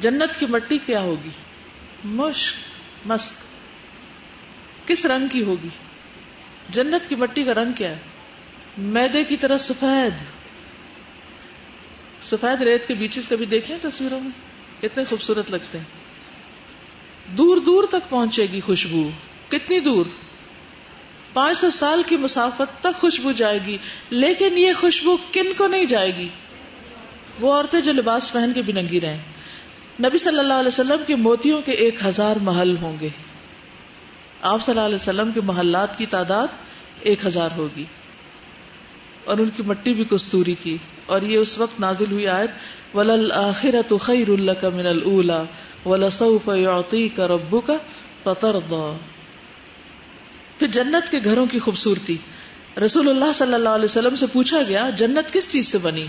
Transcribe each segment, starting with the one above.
جنت کی مٹی کیا ہوگی؟ مشک مسک کس رنگ کی ہوگی؟ جنت کی مٹی کا رنگ کیا ہے؟ میدے کی طرح سفید۔ سفید ریت کے بیچز کبھی دیکھیں تصویروں میں؟ کتنے خوبصورت لگتے ہیں۔ دور دور تک پہنچے گی خوشبو۔ کتنی دور؟ پانچ سو سال کی مسافت تک خوشبو جائے گی، لیکن یہ خوشبو کن کو نہیں جائے گی؟ وہ عورتیں جو لباس پہن کے بھی ننگی رہیں۔ نبی صلی اللہ علیہ وسلم کے موتیوں کے ایک ہزار محل ہوں گے۔ آپ صلی اللہ علیہ وسلم کے محلات کی تعداد ایک ہزار ہوگی۔ اور ان کی مٹی بھی کستوری کی۔ اور یہ اس وقت نازل ہوئی آیت ولل آخرت خیر اللہ کا من اللہ ولسوف یعطی کا ربو کا پتر پھر جنت کے گھروں کی خوبصورتی۔ رسول اللہ صلی اللہ علیہ وسلم سے پوچھا گیا، جنت کس چیز سے بنی؟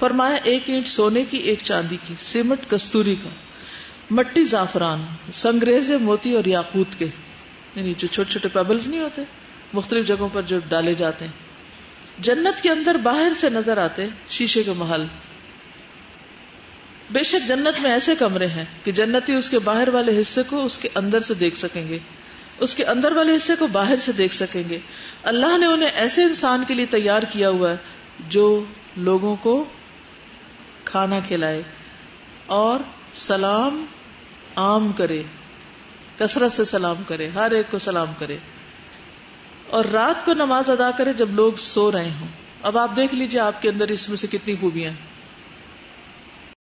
فرمایا ایک اینٹ سونے کی، ایک چاندی کی سیمٹ کستوری کا، مٹی زعفران، سنگریز موتی اور یاقوت کے۔ یعنی جو چھوٹے چھوٹے پیبلز نہیں ہوتے، مختلف جگہوں پر جو ڈالے جاتے ہیں۔ جنت کے اندر باہر سے نظر آتے شیشے کے محل۔ بے شک جنت میں ایسے کمرے ہیں کہ جنتی اس کے باہر والے حصے کو اس کے اندر سے دیکھ سکیں گے۔ اس کے اندر والے حصے کو باہر سے دیکھ سکیں گے۔ اللہ نے انہیں ایسے انسان کے لیے تیار کیا ہوا ہے جو لوگوں کو کھانا کھلائے اور سلام عام کرے، کثرت سے سلام کرے، ہر ایک کو سلام کرے۔ اور رات کو نماز ادا کرے جب لوگ سو رہے ہوں۔ اب آپ دیکھ لیجیے آپ کے اندر اس میں سے کتنی خوبیاں